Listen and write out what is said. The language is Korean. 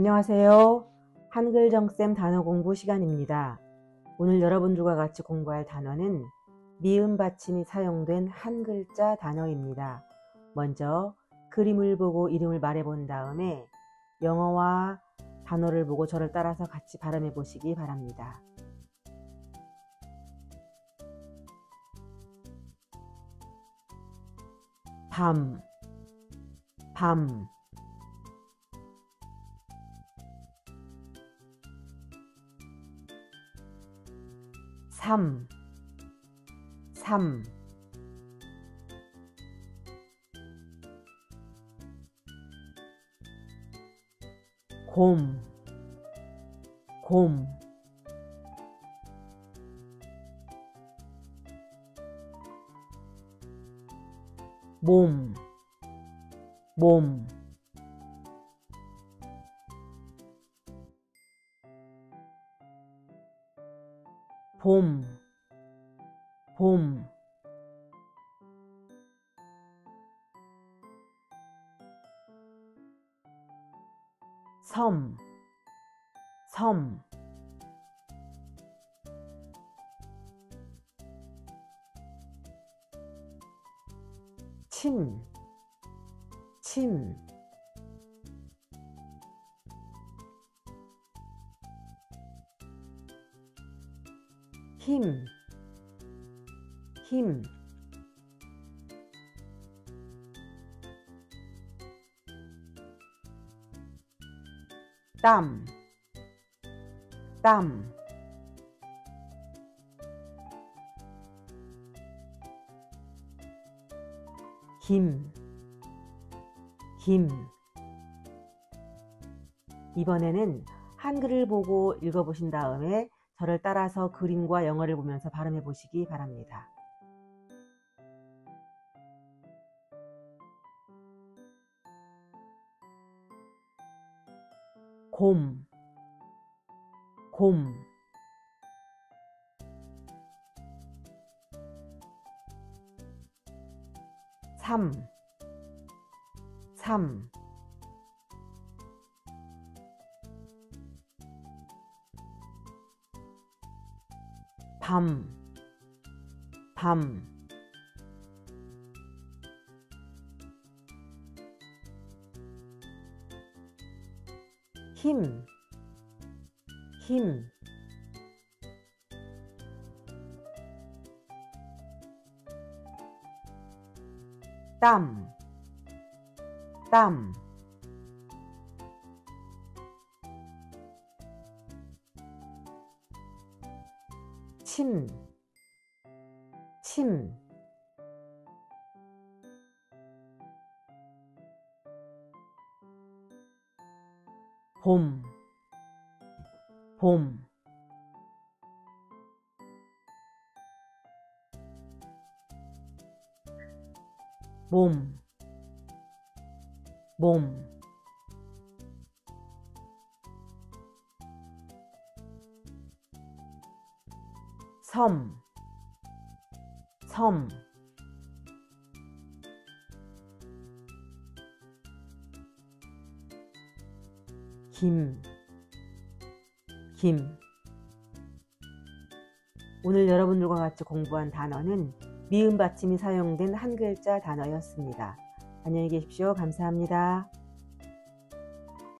안녕하세요. 한글정쌤 단어 공부 시간입니다. 오늘 여러분들과 같이 공부할 단어는 미음 받침이 사용된 한 글자 단어입니다. 먼저 그림을 보고 이름을 말해 본 다음에 영어와 단어를 보고 저를 따라서 같이 발음해 보시기 바랍니다. 밤, 밤, 삼, 삼, 곰, 곰, 몸, 몸, 봄, 봄, 섬, 섬, 침, 침, 힘, 힘, 땀, 땀, 김, 김. 이번에는 한글을 보고 읽어보신 다음에 저를 따라서 그림과 영어를 보면서 발음해 보시기 바랍니다. 곰, 곰, 삼, 삼, 밤, 밤, 힘, 힘, 땀, 땀, 침, 침, 봄, 봄, 몸, 몸, 섬, 섬, 김, 김. 오늘 여러분들과 같이 공부한 단어는 미음 받침이 사용된 한 글자 단어였습니다. 안녕히 계십시오. 감사합니다.